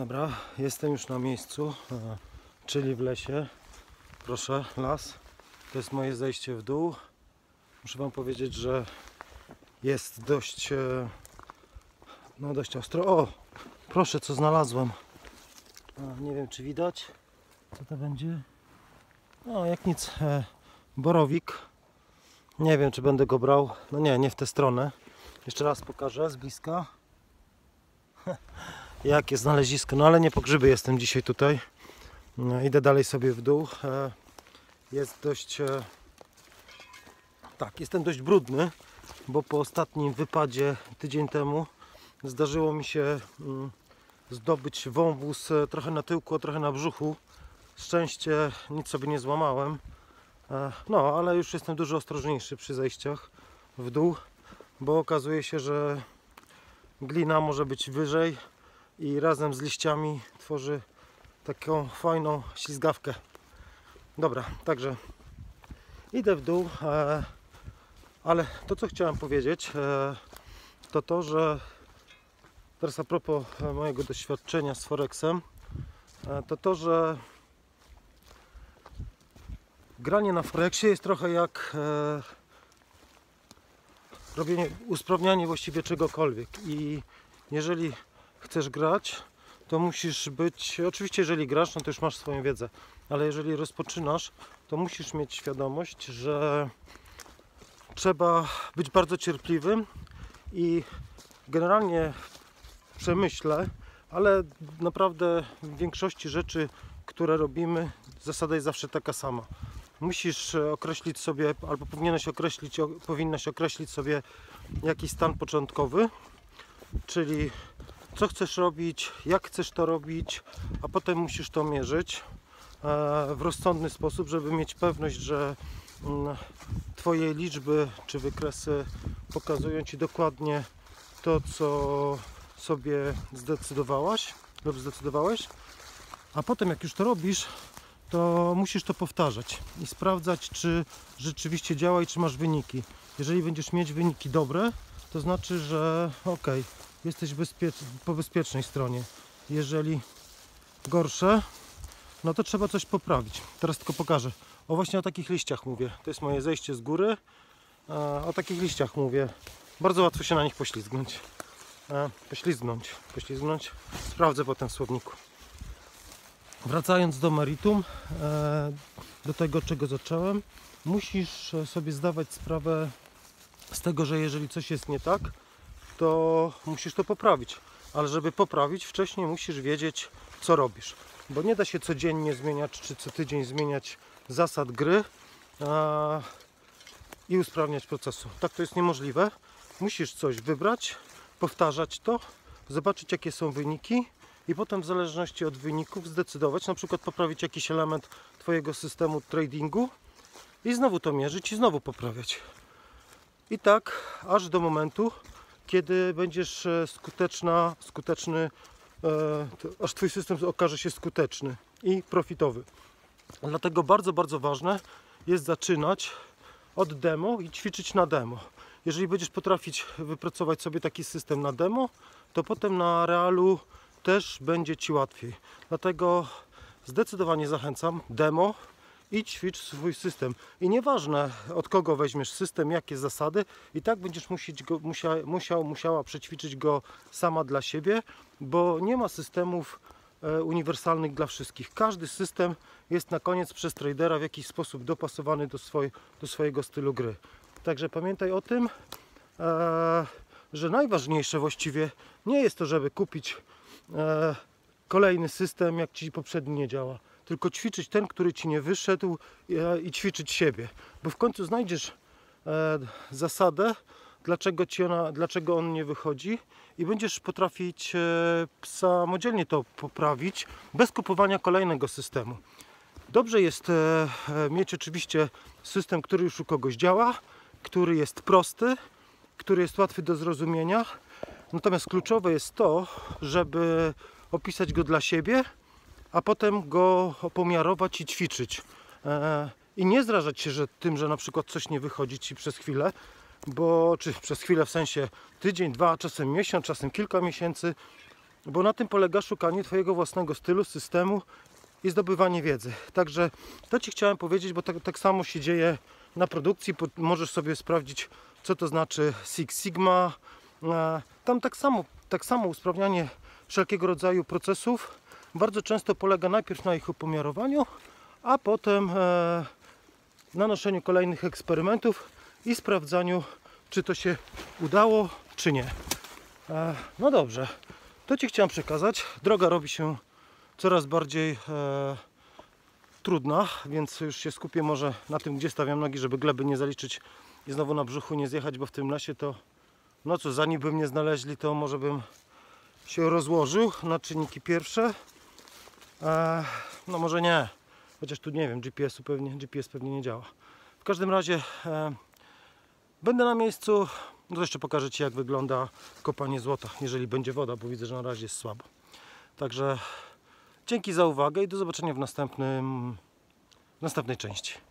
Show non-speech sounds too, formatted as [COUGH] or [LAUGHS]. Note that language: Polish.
Dobra, jestem już na miejscu, e, czyli w lesie. Proszę, las. To jest moje zejście w dół. Muszę Wam powiedzieć, że jest dość, e, no dość ostro. O, proszę, co znalazłem. Nie wiem, czy widać. Co to będzie? No, jak nic, e, borowik. Nie wiem, czy będę go brał. No nie, nie w tę stronę. Jeszcze raz pokażę z bliska. [LAUGHS] Jakie znalezisko, no ale nie po grzyby jestem dzisiaj tutaj. No, idę dalej sobie w dół. E, Jest dość. e, Tak, jestem dość brudny, bo po ostatnim wypadzie tydzień temu zdarzyło mi się mm, zdobyć wąwóz e, trochę na tyłku, trochę na brzuchu. Szczęście nic sobie nie złamałem. No, ale już jestem dużo ostrożniejszy przy zejściach w dół, bo okazuje się, że glina może być wyżej i razem z liściami tworzy taką fajną ślizgawkę. Dobra, także idę w dół, e, ale to co chciałem powiedzieć e, to to, że teraz a propos e, mojego doświadczenia z Forexem, to to, że granie na Forexie jest trochę jak robienie, usprawnianie właściwie czegokolwiek i jeżeli chcesz grać, to musisz być. Oczywiście, jeżeli grasz, no to już masz swoją wiedzę, ale jeżeli rozpoczynasz, to musisz mieć świadomość, że trzeba być bardzo cierpliwym i generalnie w przemyśle, ale naprawdę w większości rzeczy, które robimy, zasada jest zawsze taka sama. Musisz określić sobie, albo powinieneś określić, powinnaś określić sobie jakiś stan początkowy, czyli co chcesz robić, jak chcesz to robić, a potem musisz to mierzyć e, w rozsądny sposób, żeby mieć pewność, że mm, Twoje liczby czy wykresy pokazują Ci dokładnie to, co sobie zdecydowałaś lub zdecydowałeś, a potem jak już to robisz, to musisz to powtarzać i sprawdzać, czy rzeczywiście działa i czy masz wyniki. Jeżeli będziesz mieć wyniki dobre, to znaczy, że ok, jesteś bezpie- po bezpiecznej stronie. Jeżeli gorsze, no to trzeba coś poprawić. Teraz tylko pokażę. O właśnie o takich liściach mówię. To jest moje zejście z góry. E, O takich liściach mówię. Bardzo łatwo się na nich poślizgnąć. E, Poślizgnąć, poślizgnąć. Sprawdzę potem w słowniku. Wracając do meritum, e, do tego czego zacząłem, musisz sobie zdawać sprawę z tego, że jeżeli coś jest nie tak, to musisz to poprawić. Ale żeby poprawić, wcześniej musisz wiedzieć, co robisz. Bo nie da się codziennie zmieniać, czy co tydzień zmieniać zasad gry a, i usprawniać procesu. Tak to jest niemożliwe. Musisz coś wybrać, powtarzać to, zobaczyć, jakie są wyniki i potem w zależności od wyników zdecydować, na przykład poprawić jakiś element Twojego systemu tradingu i znowu to mierzyć i znowu poprawiać. I tak aż do momentu, kiedy będziesz e, skuteczna, skuteczny, e, aż Twój system okaże się skuteczny i profitowy. Dlatego bardzo, bardzo ważne jest zaczynać od demo i ćwiczyć na demo. Jeżeli będziesz potrafić wypracować sobie taki system na demo, to potem na realu też będzie Ci łatwiej. Dlatego zdecydowanie zachęcam demo i ćwicz swój system. I nieważne od kogo weźmiesz system, jakie zasady, i tak będziesz musieć go, musia, musiał, musiała przećwiczyć go sama dla siebie, bo nie ma systemów e, uniwersalnych dla wszystkich. Każdy system jest na koniec przez tradera w jakiś sposób dopasowany do, swoj, do swojego stylu gry. Także pamiętaj o tym, e, że najważniejsze właściwie nie jest to, żeby kupić e, kolejny system, jak ci poprzedni nie działa. Tylko ćwiczyć ten, który ci nie wyszedł e, i ćwiczyć siebie. Bo w końcu znajdziesz e, zasadę, dlaczego, ci ona, dlaczego on nie wychodzi i będziesz potrafić e, samodzielnie to poprawić bez kupowania kolejnego systemu. Dobrze jest mieć oczywiście system, który już u kogoś działa, który jest prosty, który jest łatwy do zrozumienia. Natomiast kluczowe jest to, żeby opisać go dla siebie, a potem go pomiarować i ćwiczyć. E, I nie zrażać się że tym, że na przykład coś nie wychodzi ci przez chwilę, bo czy przez chwilę w sensie tydzień, dwa, czasem miesiąc, czasem kilka miesięcy, bo na tym polega szukanie Twojego własnego stylu, systemu i zdobywanie wiedzy. Także to Ci chciałem powiedzieć, bo tak, tak samo się dzieje na produkcji. Możesz sobie sprawdzić, co to znaczy Six Sigma. E, Tam tak samo, tak samo usprawnianie wszelkiego rodzaju procesów bardzo często polega najpierw na ich upomiarowaniu, a potem e, nanoszeniu kolejnych eksperymentów i sprawdzaniu, czy to się udało, czy nie. E, No dobrze, to Ci chciałem przekazać. Droga robi się coraz bardziej e, trudna, więc już się skupię może na tym, gdzie stawiam nogi, żeby gleby nie zaliczyć i znowu na brzuchu nie zjechać, bo w tym lesie to, no co, zanim by mnie znaleźli, to może bym się rozłożył na czynniki pierwsze. No może nie, chociaż tu nie wiem, GPS-u pewnie, GPS pewnie nie działa. W każdym razie e, będę na miejscu, no to jeszcze pokażę Ci jak wygląda kopanie złota, jeżeli będzie woda, bo widzę, że na razie jest słabo. Także dzięki za uwagę i do zobaczenia w następnym, w następnej części.